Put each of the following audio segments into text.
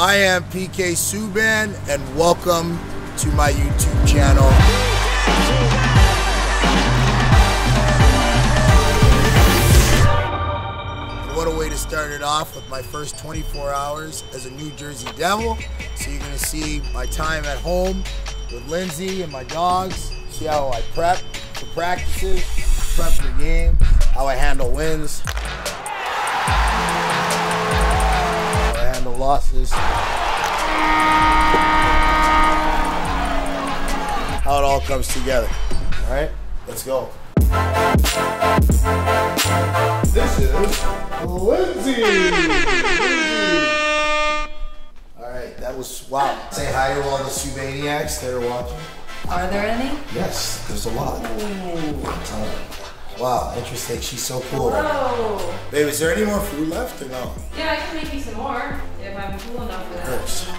I am PK Subban, and welcome to my YouTube channel. what a way to start it off with my first 24 hours as a New Jersey Devil. So you're gonna see my time at home with Lindsey and my dogs. See how I prep for practices, prep for games, how I handle wins, losses, how it all comes together. All right, let's go. This is Lindsey. All right, that was wow. Say hi to all the Subaniacs that are watching. Are there any? Yes, there's a lot. Wow, interesting. She's so cool. Oh. Babe, is there any more food left or no? Yeah, I can make you some more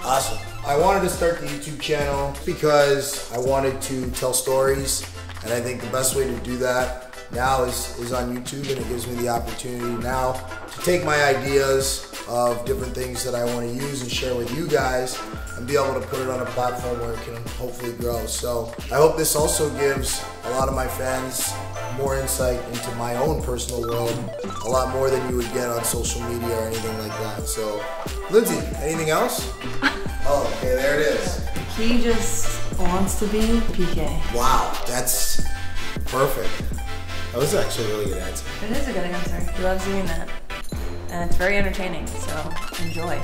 Awesome. I wanted to start the YouTube channel because I wanted to tell stories, and I think the best way to do that now is, is on YouTube, and it gives me the opportunity now to take my ideas of different things that I want to use and share with you guys and be able to put it on a platform where it can hopefully grow. So I hope this also gives a lot of my fans more insight into my own personal world, a lot more than you would get on social media or anything like that. So, Lindsey, anything else? Oh, okay, there it is. He just wants to be PK. Wow, that's perfect. That was actually a really good answer. It is a good answer. He loves doing that. And it's very entertaining, so enjoy.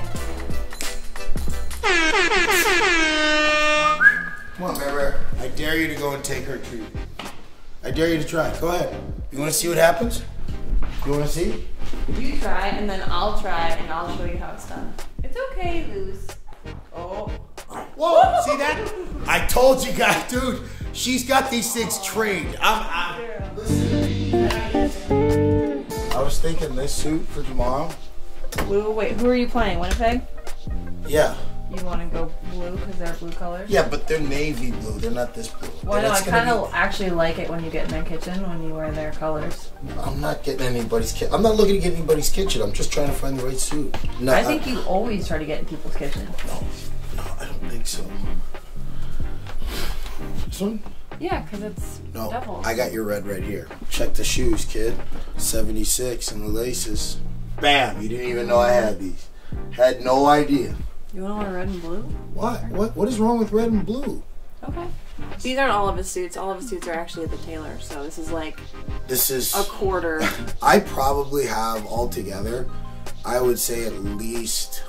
Come on, Bear I dare you to go and take her treat. I dare you to try. Go ahead. You want to see what happens? You want to see? You try, and then I'll try, and I'll show you how it's done. It's okay, lose. Oh. Whoa, see that? I told you guys, dude. She's got these things trained. I'm, I'm listen. I was thinking this suit for tomorrow. Blue, wait, who are you playing? Winnipeg? Yeah. You want to go blue because they're blue colors? Yeah, but they're navy blue. They're not this blue. Well, And no, I kind of actually like it when you get in their kitchen when you wear their colors. I'm not getting anybody's kitchen. I'm not looking to get anybody's kitchen. I'm just trying to find the right suit. No, I think you always try to get in people's kitchen. No, no, I don't think so. This one? Yeah, because it's No. I got your red right here. Check the shoes, kid. 76 and the laces. Bam! You didn't even know I had these. Had no idea. You want to wear red and blue? What? What? What is wrong with red and blue? Okay. These aren't all of his suits. All of his suits are actually at the tailor, so this is like This is. a quarter. I probably have altogether. I would say at least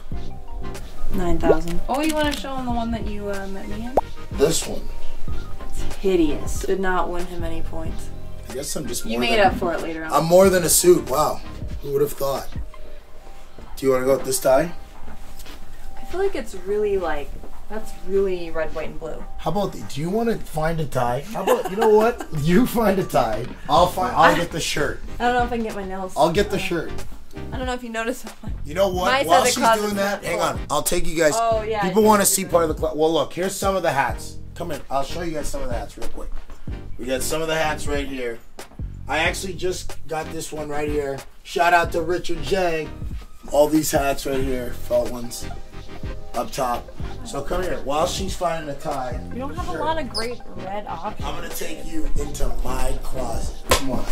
Nine thousand. Oh, you want to show him the one that you uh, met me in? this one. It's hideous. Did not win him any points. I guess I'm just more. You made than, up for it later on. I'm more than a suit. Wow. Who would have thought? Do you want to go with this tie? I feel like it's really like that's really red, white, and blue. How about the, do you want to find a tie? How about you know what? You find a tie. I'll find. I'll get the shirt. I don't know if I can get my nails. I'll get the oh. shirt. I don't know if you noticed. You know what? While she's doing that, hang on. I'll take you guys. Oh, yeah, People want to see part of the. Cl- well, look. Here's some of the hats. Come in. I'll show you guys some of the hats real quick. We got some of the hats right here. I actually just got this one right here. Shout out to Richard J. All these hats right here, felt ones, up top. So come here. While she's finding a tie. You don't have a lot of great red options. I'm gonna take you into my closet. Come on.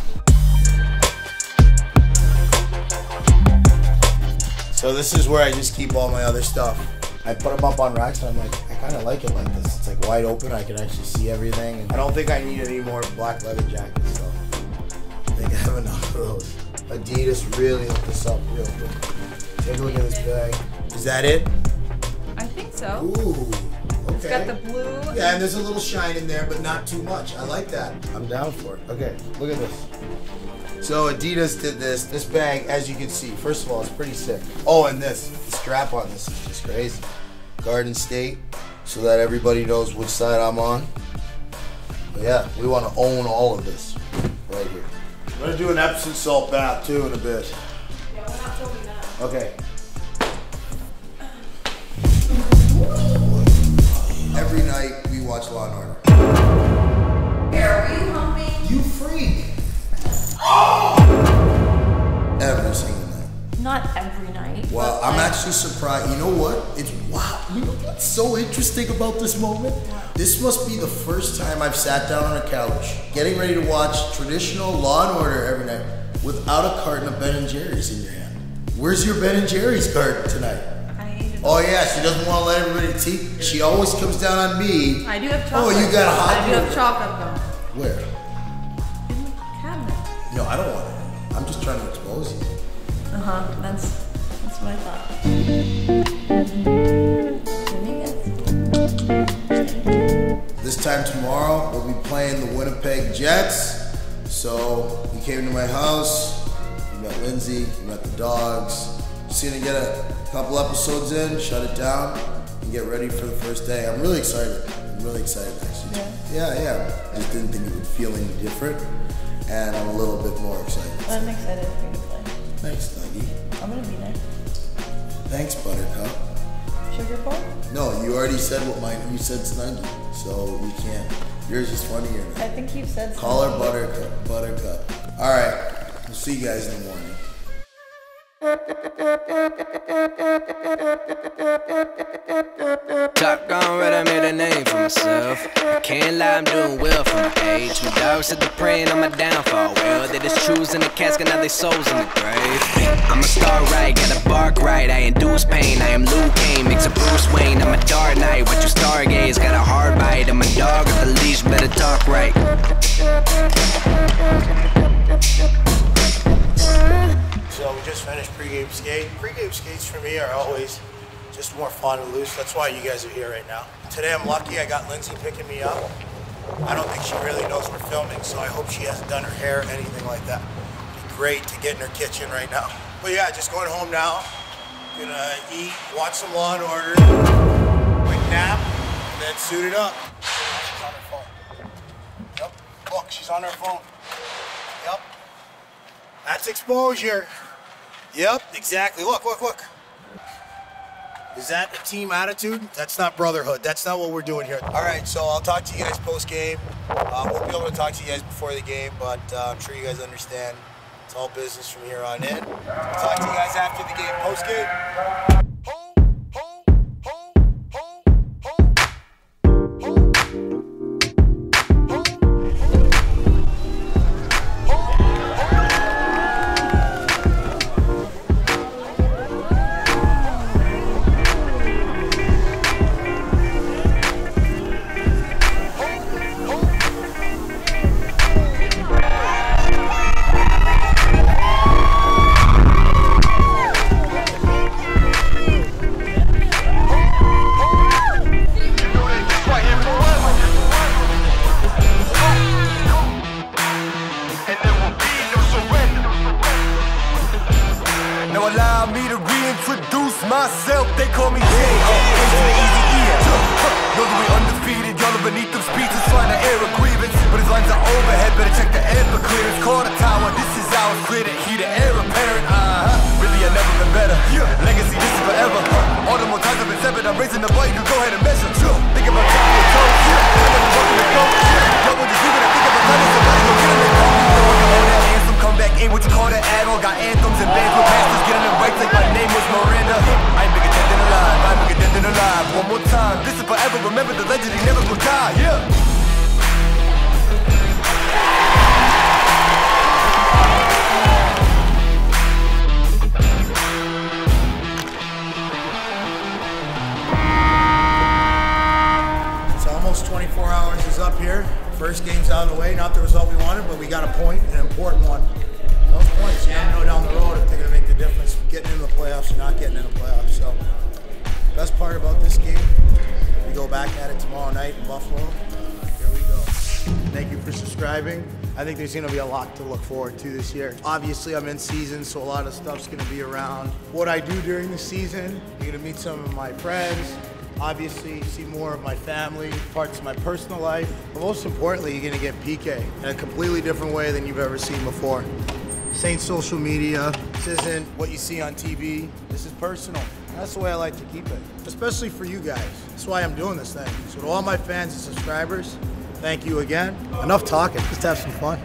So this is where I just keep all my other stuff. I put them up on racks and I'm like, I kind of like it like this. It's like wide open. I can actually see everything. And I don't think I need any more black leather jackets. So I think I have enough of those. Adidas really hooked us up real good. Take a look at this bag. Is that it? I think so. Ooh. Okay. It's got the blue. Yeah, and there's a little shine in there, but not too much. I like that. I'm down for it. Okay, look at this. So Adidas did this. This bag, as you can see, first of all, it's pretty sick. Oh, and this, the strap on this is just crazy. Garden State, so that everybody knows which side I'm on. But yeah, we want to own all of this right here. I'm gonna do an Epsom salt bath too in a bit. Yeah, we're not filming that. Okay. Watch Law and Order. Here, are you humping? You freak! Every single night. Not every night. Well, I'm like, actually surprised. You know what? It's wow. You know what's so interesting about this moment? This must be the first time I've sat down on a couch, getting ready to watch traditional Law and Order every night, without a carton of Ben and Jerry's in your hand. Where's your Ben and Jerry's carton tonight? I ate it. Oh yeah, she doesn't want to let everybody see. She always comes down on me. I do have chocolate. Oh, you got a hot I do have chocolate though. Where? In the cabinet. No, I don't want it. I'm just trying to expose you. Uh huh. That's that's what I thought. This time tomorrow, we'll be playing the Winnipeg Jets. So he came to my house. He met Lindsey. He met the dogs. Just gonna get a couple episodes in, shut it down, and get ready for the first day. I'm really excited. I'm really excited actually. Yeah, yeah. I just didn't think it would feel any different, and I'm a little bit more excited. I'm excited for you to play. Thanks, Dougie. I'm gonna be there. Thanks, Buttercup. Sugar bowl? No, you already said what mine. You said Snuggie, so we can't. Yours is funnier now. I think you've said Call her. Buttercup. Buttercup. All right. We'll see you guys in the morning. Top gone red, I made a name for myself. I can't lie, I'm doing well for my age. My dogs said they're praying on my downfall. Well, they just choosing the casket, now they souls in the grave. I'm a star right, gotta bark right. I induce pain, I am Luke Kane, mix a Bruce Wayne. I'm a dark knight, what you stargaze, got a hard bite. I'm a dog with the leash, better talk right. Pregame skate. Pregame skates for me are always just more fun and loose. That's why you guys are here right now. Today I'm lucky I got Lindsey picking me up. I don't think she really knows we're filming, so I hope she hasn't done her hair, or anything like that. It'd be great to get in her kitchen right now. But yeah, just going home now. Gonna eat, watch some Law and Order, quick nap, and then suit it up. She's on her phone. Yep. Look, she's on her phone. Yep. That's exposure. Yep, exactly. Look, look, look. Is that a team attitude? That's not brotherhood. That's not what we're doing here. All right, so I'll talk to you guys post game. Uh, we'll be able to talk to you guys before the game, but uh, I'm sure you guys understand. It's all business from here on in. Talk to you guys after the game. Post game. Myself. They call me J. H. Know that we undefeated. Y'all are beneath them speeches trying to air a grievance. But his lines are overhead. Better check the air for clearance. The tower. This is ours. Clear the heat. The air apparent. Uh huh. Really, I never been better. Legacy, forever. Remember the legend. He never will die. Yeah. Almost 24 hours is up here. First game's out of the way. Not the result we wanted, but we got a point, an important one. Those points, you never know down the road if they're going to make the difference getting into the playoffs or not getting in the playoffs. So, best part about this game, we go back at it tomorrow night in Buffalo. Uh, here we go. Thank you for subscribing. I think there's going to be a lot to look forward to this year. Obviously, I'm in season, so a lot of stuff's going to be around what I do during the season. You're going to meet some of my friends. Obviously, see more of my family, parts of my personal life. But most importantly, you're going to get PK in a completely different way than you've ever seen before. Ain't social media. This isn't what you see on TV. This is personal. That's the way I like to keep it, especially for you guys. That's why I'm doing this thing. So to all my fans and subscribers, thank you again. Enough talking. Let's have some fun.